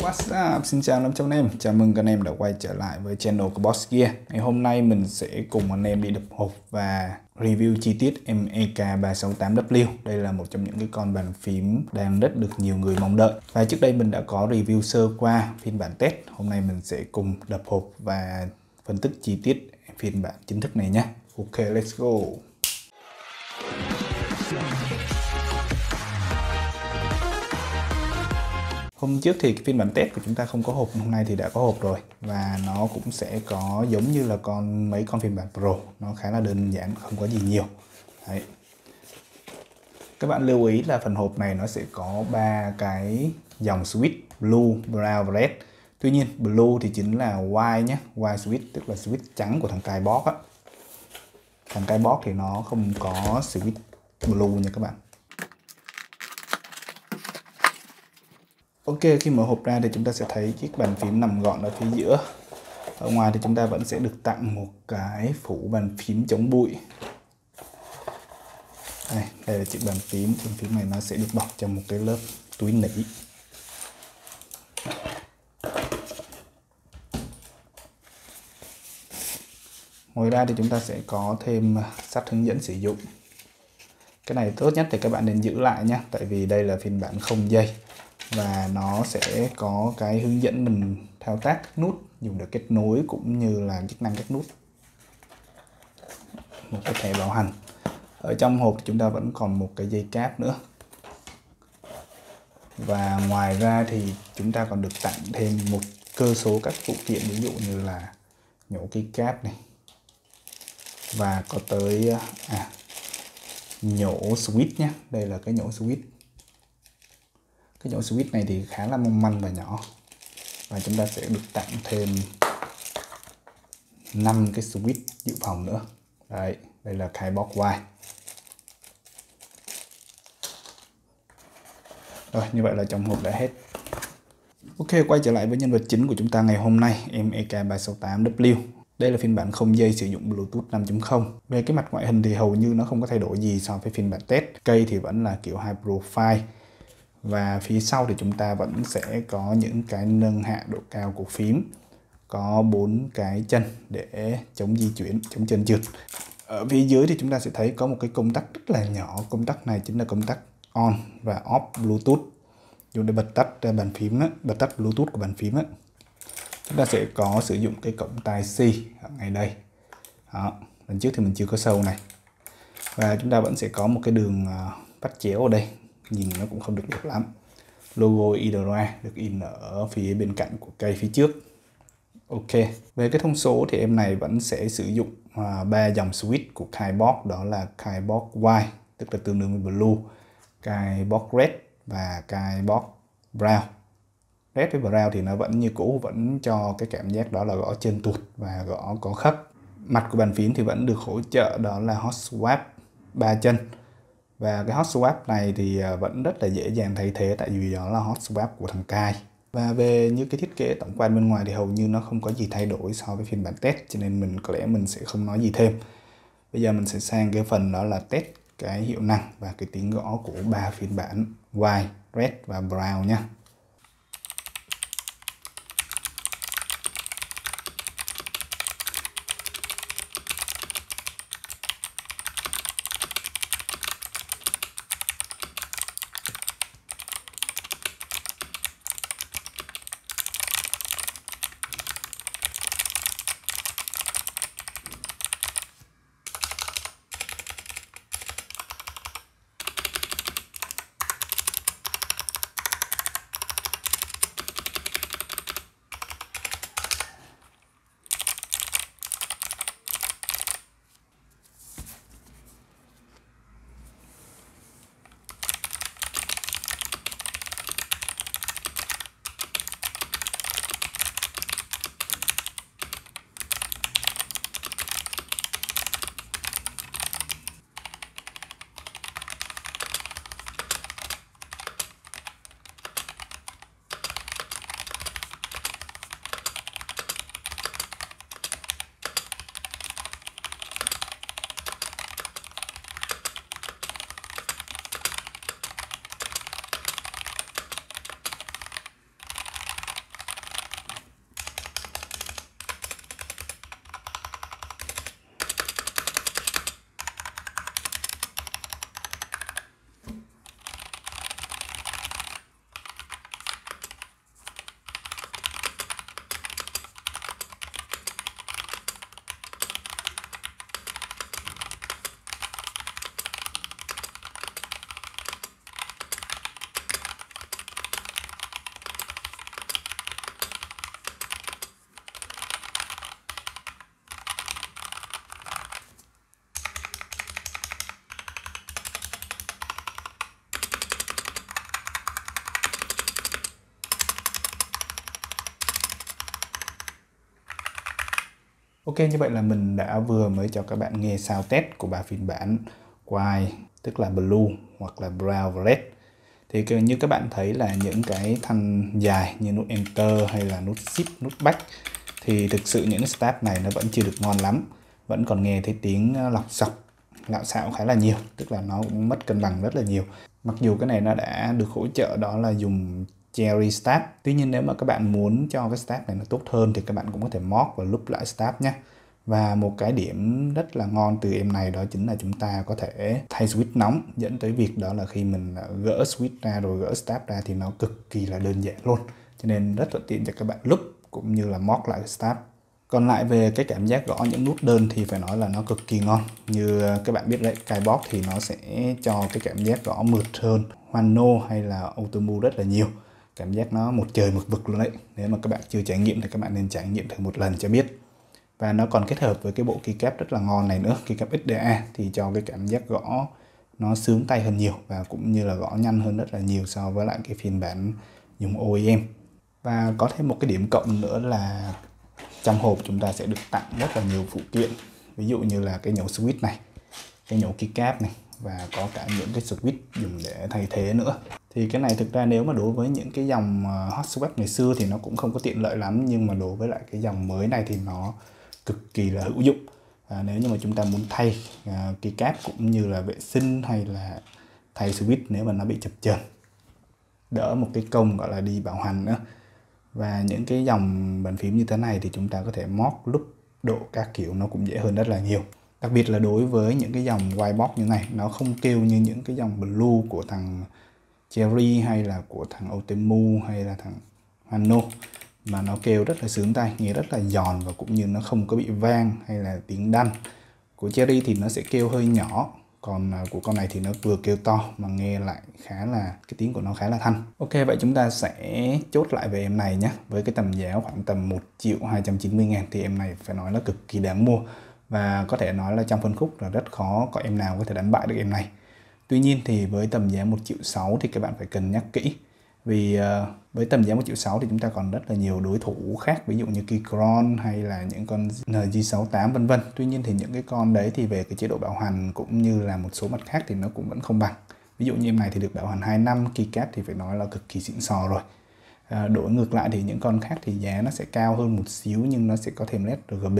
What's up? Xin chào 500 anh em Chào mừng các anh em đã quay trở lại với channel của Boss Gear. Ngày hôm nay mình sẽ cùng anh em đi đập hộp và review chi tiết MEK368W Đây là một trong những cái con bàn phím đang rất được nhiều người mong đợi. Và trước đây mình đã có review sơ qua phiên bản test. Hôm nay mình sẽ cùng đập hộp và phân tích chi tiết phiên bản chính thức này nhé. Ok, let's go. Hôm trước thì cái phiên bản test của chúng ta không có hộp, hôm nay thì đã có hộp rồi và nó cũng sẽ có giống như là con mấy con phiên bản Pro, nó khá là đơn giản, không có gì nhiều. Đấy. Các bạn lưu ý là phần hộp này nó sẽ có ba cái dòng switch blue, brown và red. Tuy nhiên blue thì chính là white nhé, white switch tức là switch trắng của thằng cai box á. Thằng cai box thì nó không có switch blue nha các bạn. Ok, khi mở hộp ra thì chúng ta sẽ thấy chiếc bàn phím nằm gọn ở phía giữa. Ở ngoài thì chúng ta vẫn sẽ được tặng một cái phủ bàn phím chống bụi. Đây, đây là chiếc bàn phím. Bàn phím này nó sẽ được bọc trong một cái lớp túi nỉ. Ngoài ra thì chúng ta sẽ có thêm sách hướng dẫn sử dụng. Cái này tốt nhất thì các bạn nên giữ lại nhé, tại vì đây là phiên bản không dây và nó sẽ có cái hướng dẫn mình thao tác các nút dùng để kết nối cũng như là chức năng các nút. Một cái thẻ bảo hành. Ở trong hộp chúng ta vẫn còn một cái dây cáp nữa. Và ngoài ra thì chúng ta còn được tặng thêm một cơ số các phụ kiện ví dụ như là nhổ cái cáp này. Và có tới à, nhổ switch nhé đây là cái nhổ switch cái chỗ switch này thì khá là mong manh và nhỏ. Và chúng ta sẽ được tặng thêm 5 cái switch dự phòng nữa. Đấy, đây là khai box wire rồi, như vậy là trong hộp đã hết. Ok, quay trở lại với nhân vật chính của chúng ta ngày hôm nay MEK368W đây là phiên bản không dây sử dụng Bluetooth 5.0 Về cái mặt ngoại hình thì hầu như nó không có thay đổi gì so với phiên bản test. Cây thì vẫn là kiểu high profile và phía sau thì chúng ta vẫn sẽ có những cái nâng hạ độ cao của phím. Có bốn cái chân để chống di chuyển chống chân trượt. Ở phía dưới thì chúng ta sẽ thấy có một cái công tắc rất là nhỏ. Công tắc này chính là công tắc on và off bluetooth. Dùng để bật tắt à, bàn phím đó, bật tắt bluetooth của bàn phím đó. chúng ta sẽ có sử dụng cái cổng tai C ở ngay đây. Đó. lần trước thì mình chưa có sâu này. Và chúng ta vẫn sẽ có một cái đường à, bắt chéo ở đây nhìn nó cũng không được đẹp lắm. Logo Idora được in ở phía bên cạnh của cây phía trước. Ok về cái thông số thì em này vẫn sẽ sử dụng à, ba uh, dòng switch của Kaibox đó là Kaibox White tức là tương đương với Blue Kaibox Red và Kaibox Brown. Red với Brown thì nó vẫn như cũ vẫn cho cái cảm giác đó là gõ chân tuột và gõ có khớp. Mặt của bàn phím thì vẫn được hỗ trợ đó là hot swap ba chân và cái hot swap này thì à, vẫn rất là dễ dàng thay thế tại vì đó là hot swap của thằng Kai. Và về như cái thiết kế tổng quan bên ngoài thì hầu như nó không có gì thay đổi so với phiên bản test cho nên mình có lẽ mình sẽ không nói gì thêm. Bây giờ mình sẽ sang cái phần đó là test cái hiệu năng và cái tiếng gõ của ba phiên bản white, red và brown nhé Ok, như vậy là mình đã vừa mới cho các bạn nghe sound test của ba phiên bản white tức là blue hoặc là brown và red. Thì như các bạn thấy là những cái thanh dài như nút enter hay là nút shift, nút back, thì thực sự những step này nó vẫn chưa được ngon lắm. Vẫn còn nghe thấy tiếng lọc sọc lạo xạo khá là nhiều, tức là nó cũng mất cân bằng rất là nhiều. Mặc dù cái này nó đã được hỗ trợ, đó là dùng cherry stab tuy nhiên nếu mà các bạn muốn cho cái stab này nó tốt hơn thì các bạn cũng có thể mod và loop lại stab nhé. Và một cái điểm rất là ngon từ em này đó chính là chúng ta có thể thay switch nóng, dẫn tới việc đó là khi mình à, gỡ switch ra rồi gỡ stab ra thì nó cực kỳ là đơn giản luôn. Cho nên rất thuận tiện cho các bạn loop cũng như là mod lại stab còn lại về cái cảm giác gõ những nút đơn thì phải nói là nó cực kỳ ngon. Như à, các bạn biết đấy cài bóp thì nó sẽ cho cái cảm giác gõ mượt hơn. Hoano hay là Automu rất là nhiều cảm giác nó một trời một vực luôn đấy. Nếu mà các bạn chưa trải nghiệm thì các bạn nên trải nghiệm thử một lần cho biết. Và nó còn kết hợp với cái bộ keycap rất là ngon này nữa, keycap XDA thì cho cái cảm giác gõ nó sướng tay hơn nhiều và cũng như là gõ nhanh hơn rất là nhiều so với lại cái phiên bản dùng OEM và có thêm một cái điểm cộng nữa là trong hộp chúng ta sẽ được tặng rất là nhiều phụ kiện. Ví dụ như là cái nhổ switch này, cái nhổ keycap này và có cả những cái switch dùng để thay thế nữa. Thì cái này thực ra nếu mà đối với những cái dòng ờ, hot swap ngày xưa thì nó cũng không có tiện lợi lắm nhưng mà đối với lại cái dòng mới này thì nó cực kỳ là hữu dụng. À, nếu như mà chúng ta muốn thay à, keycap cũng như là vệ sinh hay là thay switch nếu mà nó bị chập chờn đỡ một cái công gọi là đi bảo hành nữa. Và những cái dòng bàn phím như thế này thì chúng ta có thể móc lúc độ các kiểu nó cũng dễ hơn rất là nhiều đặc biệt là đối với những cái dòng white box như này, nó không kêu như những cái dòng blue của thằng Cherry hay là của thằng Otemu hay là thằng Hano, mà nó kêu rất là sướng tay, nghe rất là giòn và cũng như nó không có bị vang hay là tiếng đanh. Của Cherry thì nó sẽ kêu hơi nhỏ, còn à, của con này thì nó vừa kêu to mà nghe lại khá là, cái tiếng của nó khá là thanh. Ok, vậy chúng ta sẽ chốt lại về em này nhé. Với cái tầm giá khoảng tầm 1 triệu 290 ngàn thì em này phải nói là cực kỳ đáng mua và có thể nói là trong phân khúc là rất khó có em nào có thể đánh bại được em này. Tuy nhiên thì với tầm giá 1 triệu 6 thì các bạn phải cân nhắc kỹ. Vì uh, với tầm giá 1 triệu 6 thì chúng ta còn rất là nhiều đối thủ khác ví dụ như Keychron hay là những con NG68 vân vân. Tuy nhiên thì những cái con đấy thì về cái chế độ bảo hành cũng như là một số mặt khác thì nó cũng vẫn không bằng. Ví dụ như em này thì được bảo hành 2 năm Keycat thì phải nói là cực kỳ xịn sò rồi. À, đổi ngược lại thì những con khác thì giá nó sẽ cao hơn một xíu nhưng nó sẽ có thêm led RGB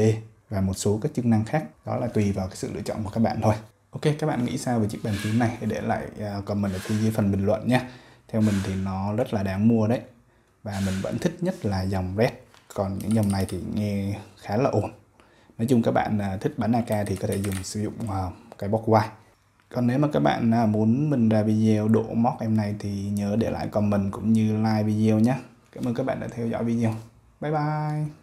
và một số các chức năng khác. Đó là tùy vào cái sự lựa chọn của các bạn thôi. Ok, các bạn nghĩ sao về chiếc bàn phím này? Hãy để lại à, comment ở phía dưới phần bình luận nhé theo mình thì nó rất là đáng mua đấy. Và mình vẫn thích nhất là dòng red. Còn những dòng này thì nghe khá là ổn. Nói chung các bạn à, thích bản AK thì có thể dùng sử dụng à, cái box Y. Còn nếu mà các bạn muốn mình ra video độ móc em này thì nhớ để lại comment cũng như like video nhé. Cảm ơn các bạn đã theo dõi video. Bye bye.